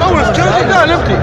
طول كذا لا نبكي